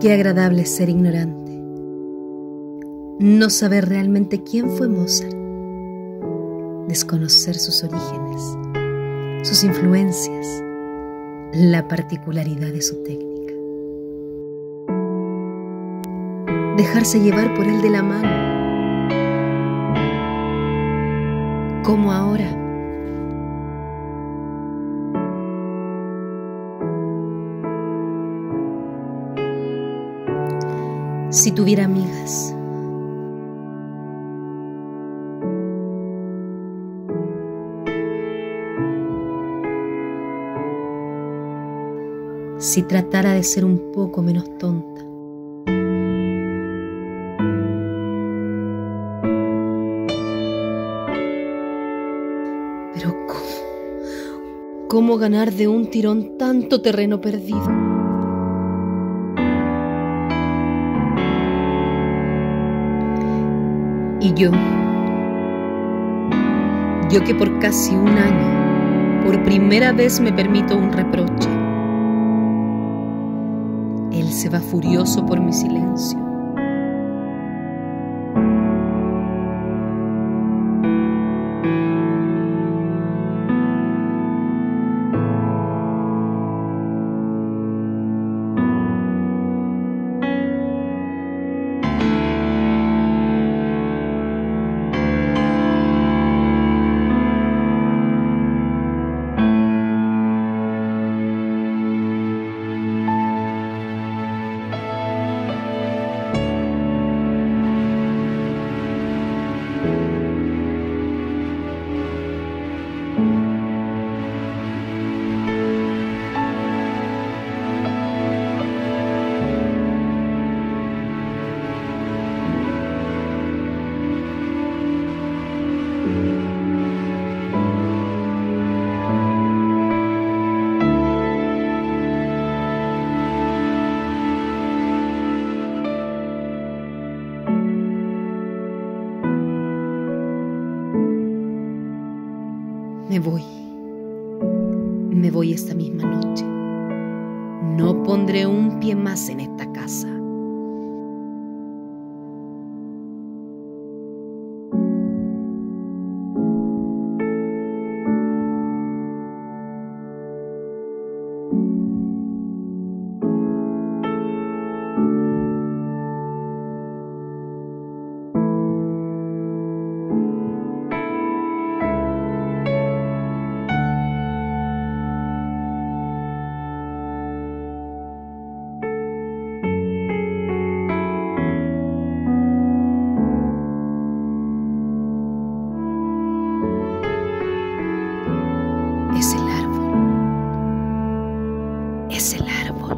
Qué agradable ser ignorante. No saber realmente quién fue Mozart. Desconocer sus orígenes, sus influencias, la particularidad de su técnica. Dejarse llevar por él de la mano. Como ahora si tuviera amigas. Si tratara de ser un poco menos tonta. Pero ¿cómo? ¿Cómo ganar de un tirón tanto terreno perdido? Y yo, yo que por casi un año, por primera vez me permito un reproche. Él se va furioso por mi silencio. Me voy. Me voy esta misma noche. No pondré un pie más en esta casa. Es el árbol.